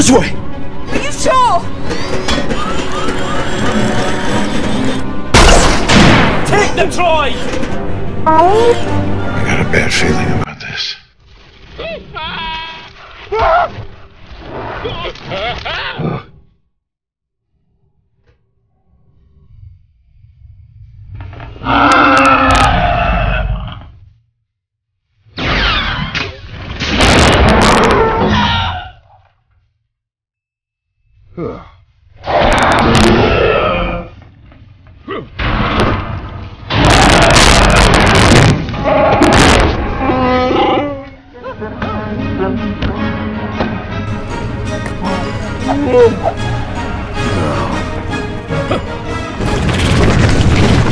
This way! Are you sure? Take them, Troy! I got a bad feeling about this. Huh.